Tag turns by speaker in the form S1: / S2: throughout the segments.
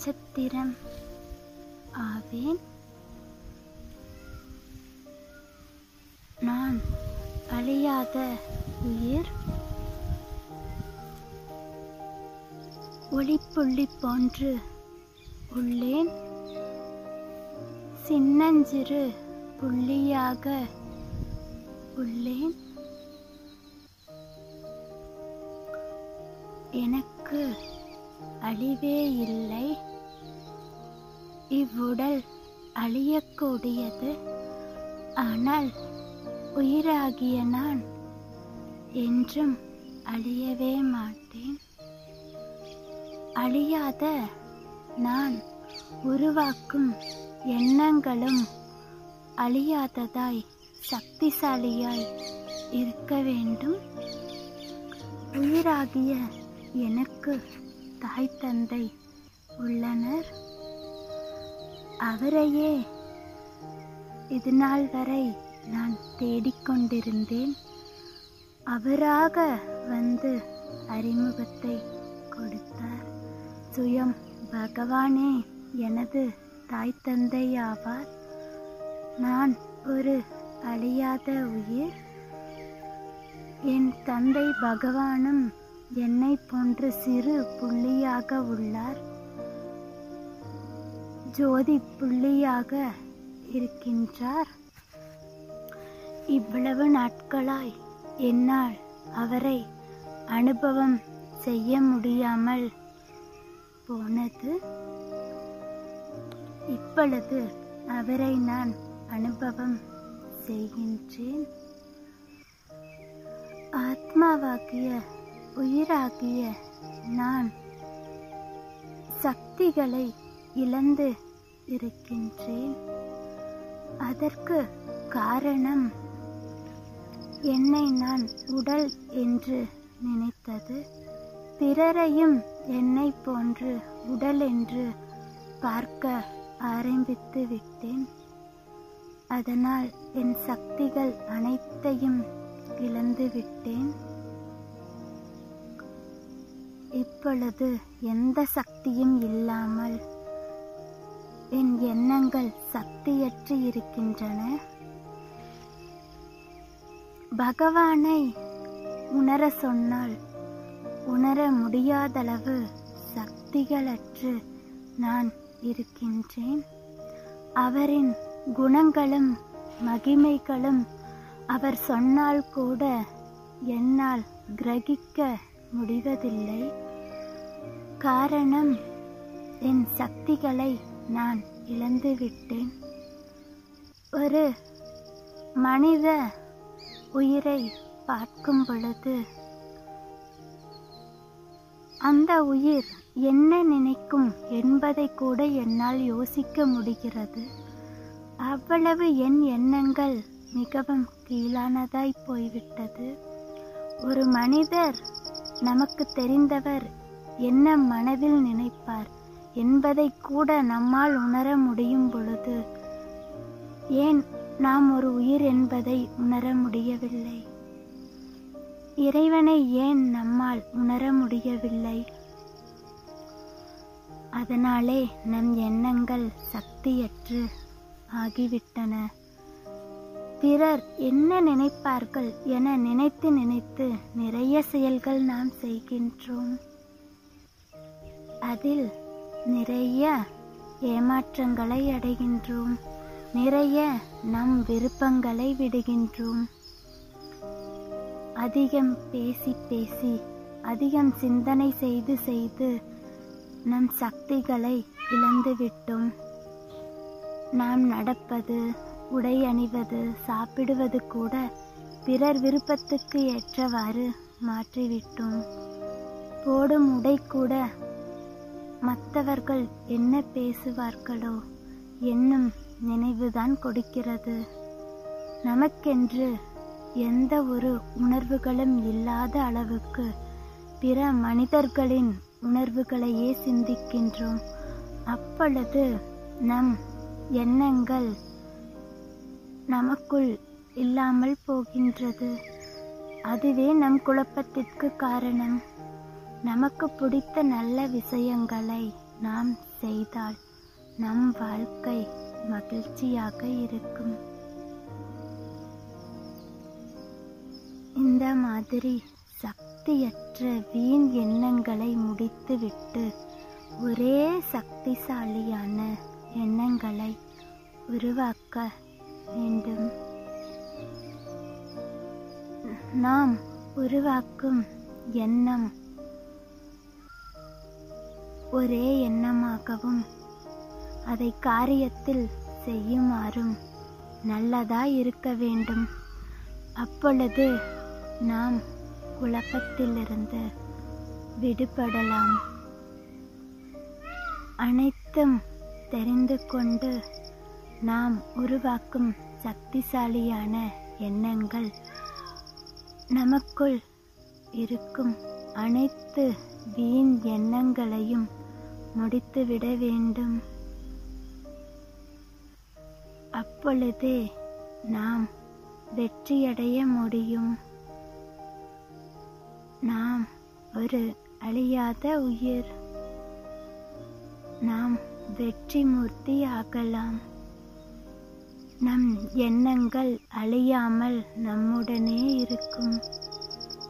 S1: நட்சத்திரம். ஆவேன். நான் அழியாத உயிர். ஒளிப்புள்ளி போன்று உள்ளேன். சின்னஞ்சிறு புள்ளியாக உள்ளேன். எனக்கு அழிவே இல்லை. இவ்வுடல் அழியக்கூடியது. ஆனால் உயிராகிய நான் என்றும் அழியவே மாட்டேன். அழியாத நான் உருவாக்கும் எண்ணங்களும் அழியாததாய் சக்திசாலியாய் இருக்க வேண்டும். உயிராகிய எனக்கு தாய் தந்தை உள்ளனர். அவரையே. இது நாள் வரை நான் தேடிக்கொண்டிருந்தேன். அவராக வந்து அறிமுகத்தை கொடுத்தார். சுயம் பகவானே எனது தாய் தந்தை ஆவார் நான் ஒரு அழியாத உயிர். என் தந்தை பகவானும் என்னை போன்ற சிறு புள்ளியாக உள்ளார். ஜோதி புள்ளியாக இருக்கின்றார். இவ்வளவு நாட்களாய் என்னால் அவரை அனுபவம் செய்ய முடியாமல் போனது. இப்பொழுது அவரை நான் அனுபவம் செய்கின்றேன். ஆத்மாவாகிய உயிராகிய நான் சக்திகளை இழந்து இருக்கின்றேன். அதற்கு காரணம் என்னை நான் உடல் என்று நினைத்தது. பிறரையும் என்னை போன்று உடல் என்று பார்க்க ஆரம்பித்து விட்டேன். அதனால் என் சக்திகள் அனைத்தையும் இழந்து விட்டேன். இப்பொழுது எந்த சக்தியும் இல்லாமல் என் எண்ணங்கள் சக்தியற்று இருக்கின்றன. பகவானை உணர சொன்னால் உணர முடியாதளவு சக்திகளற்று நான் இருக்கின்றேன். அவரின் குணங்களும் மகிமைகளும் அவர் சொன்னால் கூட என்னால் கிரகிக்க முடிவதில்லை. காரணம் என் சக்திகளை நான் இழந்துவிட்டேன் ஒரு மனித உயிரை பார்க்கும் பொழுது அந்த உயிர் என்ன நினைக்கும் என்பதை கூட என்னால் யோசிக்க முடிகிறது. அவ்வளவு என் எண்ணங்கள் மிகவும் கீழானதாய் போய்விட்டது. ஒரு மனிதர் நமக்கு தெரிந்தவர் என்ன மனதில் நினைப்பார்? என்பதை கூட நம்மால் உணர முடியும் பொழுது ஏன் நாம் ஒரு உயிர் என்பதை உணர முடியவில்லை? இறைவனை ஏன் நம்மால் உணர முடியவில்லை? அதனாலே நம் எண்ணங்கள் சக்தியற்று ஆகிவிட்டன. பிறர் என்ன நினைப்பார்கள் என நினைத்து நினைத்து நிறைய செயல்கள் நாம் செய்கின்றோம். அதில் நிறைய ஏமாற்றங்களை அடைகின்றோம். நிறைய நம் விருப்பங்களை விடுகின்றோம். அதிகம் பேசி பேசி அதிகம் சிந்தனை செய்து செய்து நம் சக்திகளை இழந்துவிட்டோம் நாம் நடப்பது உடை அணிவது சாப்பிடுவது கூட பிறர் விருப்பத்துக்கு ஏற்றவாறு மாற்றிவிட்டோம். போடும் உடை கூட மற்றவர்கள் என்ன பேசுவார்களோ என்னும் நினைவுதான் கொடுக்கிறது. நமக்கென்று எந்த ஒரு உணர்வுகளும் இல்லாத அளவுக்கு பிற மனிதர்களின் உணர்வுகளையே சிந்திக்கின்றோம். அப்பொழுது நம் எண்ணங்கள் நமக்குள் இல்லாமல் போகின்றது. அதுவே நம் குழப்பத்திற்கு காரணம். நமக்கு பிடித்த நல்ல விஷயங்களை நாம் செய்தால் நம் வாழ்க்கை மகிழ்ச்சியாக இருக்கும். இந்த மாதிரி சக்தியற்ற வீண் எண்ணங்களை முடித்துவிட்டு ஒரே சக்திசாலியான எண்ணங்களை உருவாக்க வேண்டும். நாம் உருவாக்கும் எண்ணம் ஒரே எண்ணமாகவும் அதை காரியத்தில் செய்யுமாறும் நல்லதாய் இருக்க வேண்டும். அப்பொழுது நாம் குழப்பத்திலிருந்து விடுபடலாம். அனைத்தும் தெரிந்து கொண்டு நாம் உருவாக்கும் சக்திசாலியான எண்ணங்கள் நமக்குள் இருக்கும் அனைத்து வீண் எண்ணங்களையும் முடித்துவிட வேண்டும். அப்பொழுதே நாம் வெற்றியடைய முடியும். நாம் ஒரு அழியாத உயிர். நாம் வெற்றி மூர்த்தி ஆகலாம். நம் எண்ணங்கள் அழியாமல் நம்முடனே இருக்கும்.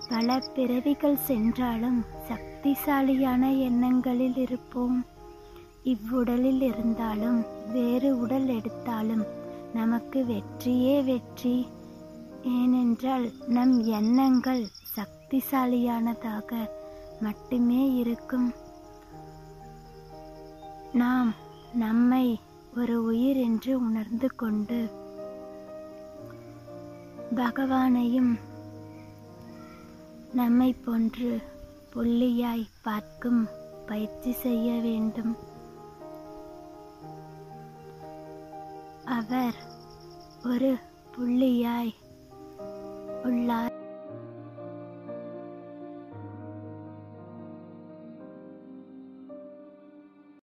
S1: பல பிறவிகள் சென்றாலும் சக்திசாலியான எண்ணங்களில் இருப்போம். இவ்வுடலில் இருந்தாலும் வேறு உடல் எடுத்தாலும் நமக்கு வெற்றியே வெற்றி. ஏனென்றால் நம் எண்ணங்கள் சக்திசாலியானதாக மட்டுமே இருக்கும். நாம் நம்மை ஒரு உயிர் என்று உணர்ந்து கொண்டு பகவானையும் நம்மை போன்று புள்ளியாய் பார்க்கும் பயிற்சி செய்ய வேண்டும். அவர் ஒரு புள்ளியாய் உள்ளார்.